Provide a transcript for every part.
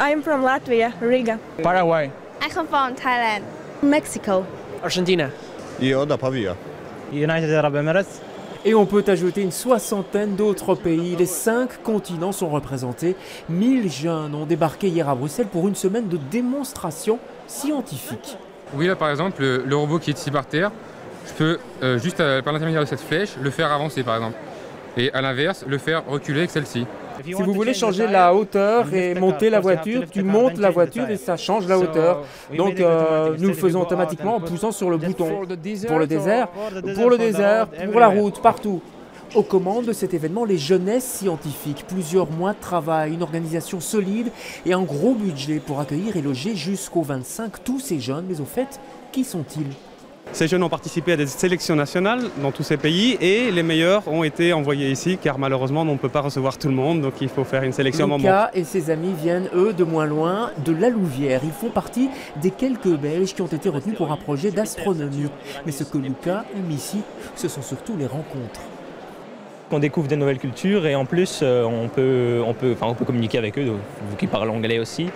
I'm from Latvia, Riga. Paraguay. I come from Thailand. Mexico. Argentina. Pavia. United Arab Emirates. Et on peut ajouter une soixantaine d'autres pays. Les cinq continents sont représentés. 1000 jeunes ont débarqué hier à Bruxelles pour une semaine de démonstration scientifique. Oui, là par exemple, le, le robot qui est ici par terre, je peux, euh, juste euh, par l'intermédiaire de cette flèche, le faire avancer par exemple. Et à l'inverse, le faire reculer avec celle-ci. Si vous voulez changer la hauteur et monter la voiture, tu montes la voiture et ça change la hauteur. Donc euh, nous le faisons automatiquement en poussant sur le bouton. Pour le désert, pour le désert, pour la route, partout. Aux commandes de cet événement, les jeunesses scientifiques, plusieurs mois de travail, une organisation solide et un gros budget pour accueillir et loger jusqu'au 25 tous ces jeunes. Mais au fait, qui sont-ils? Ces jeunes ont participé à des sélections nationales dans tous ces pays et les meilleurs ont été envoyés ici car malheureusement on ne peut pas recevoir tout le monde donc il faut faire une sélection Lucas et ses amis viennent eux de moins loin, de la Louvière. Ils font partie des quelques Belges qui ont été retenus pour un projet d'astronomie. Mais ce que Lucas aime ici, ce sont surtout les rencontres. On découvre des nouvelles cultures et en plus euh, on, peut, on, peut, on peut communiquer avec eux, vous qui parlent anglais aussi.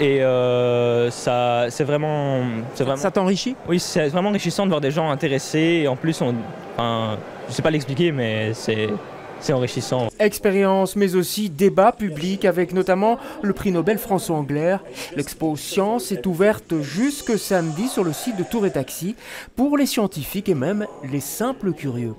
Et euh, ça, c'est vraiment, vraiment, Ça t'enrichit? Oui, c'est vraiment enrichissant de voir des gens intéressés. Et en plus, on, enfin, je ne sais pas l'expliquer, mais c'est, c'est enrichissant. Expérience, mais aussi débat public avec notamment le prix Nobel François Anglaire. L'expo Science est ouverte jusque samedi sur le site de Tour et Taxi pour les scientifiques et même les simples curieux.